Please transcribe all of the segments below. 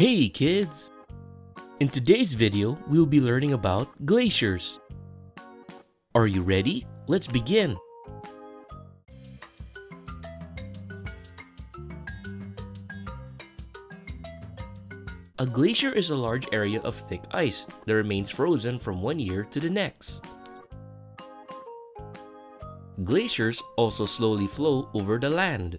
Hey kids! In today's video, we'll be learning about glaciers. Are you ready? Let's begin! A glacier is a large area of thick ice that remains frozen from one year to the next. Glaciers also slowly flow over the land.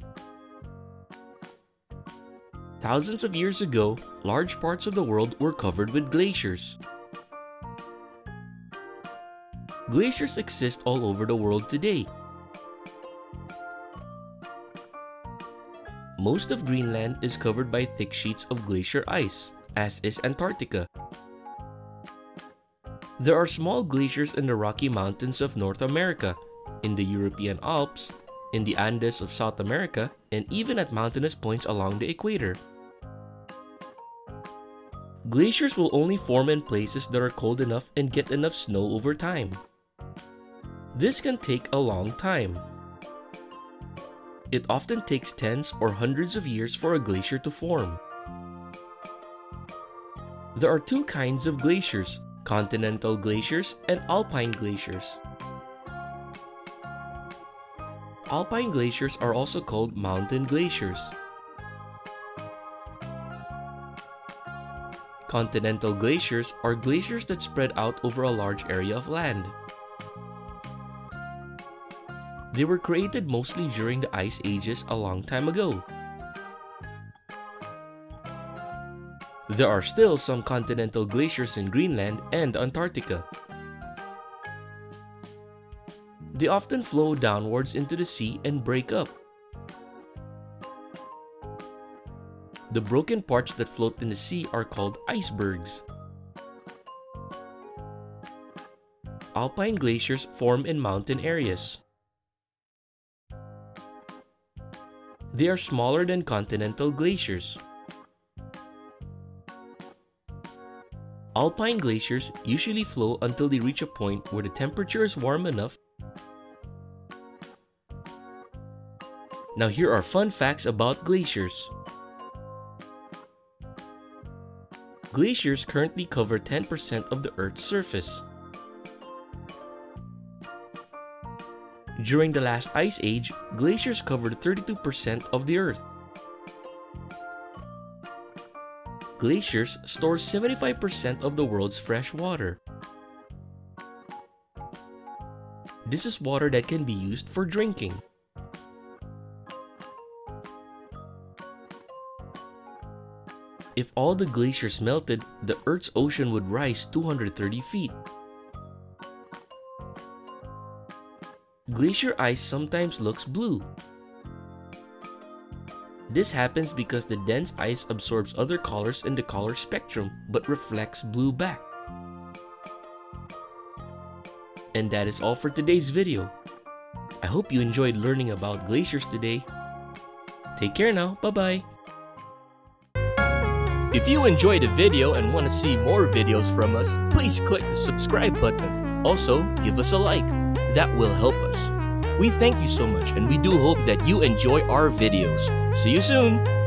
Thousands of years ago, large parts of the world were covered with glaciers. Glaciers exist all over the world today. Most of Greenland is covered by thick sheets of glacier ice, as is Antarctica. There are small glaciers in the Rocky Mountains of North America, in the European Alps, in the Andes of South America, and even at mountainous points along the equator. Glaciers will only form in places that are cold enough and get enough snow over time. This can take a long time. It often takes tens or hundreds of years for a glacier to form. There are two kinds of glaciers, continental glaciers and alpine glaciers. Alpine glaciers are also called mountain glaciers. Continental glaciers are glaciers that spread out over a large area of land. They were created mostly during the ice ages a long time ago. There are still some continental glaciers in Greenland and Antarctica. They often flow downwards into the sea and break up. The broken parts that float in the sea are called icebergs. Alpine glaciers form in mountain areas. They are smaller than continental glaciers. Alpine glaciers usually flow until they reach a point where the temperature is warm enough. Now here are fun facts about glaciers. Glaciers currently cover 10% of the Earth's surface. During the last ice age, glaciers covered 32% of the Earth. Glaciers store 75% of the world's fresh water. This is water that can be used for drinking. If all the glaciers melted, the Earth's ocean would rise 230 feet. Glacier ice sometimes looks blue. This happens because the dense ice absorbs other colors in the color spectrum but reflects blue back. And that is all for today's video. I hope you enjoyed learning about glaciers today. Take care now, bye bye! If you enjoyed the video and want to see more videos from us, please click the subscribe button. Also, give us a like. That will help us. We thank you so much and we do hope that you enjoy our videos. See you soon!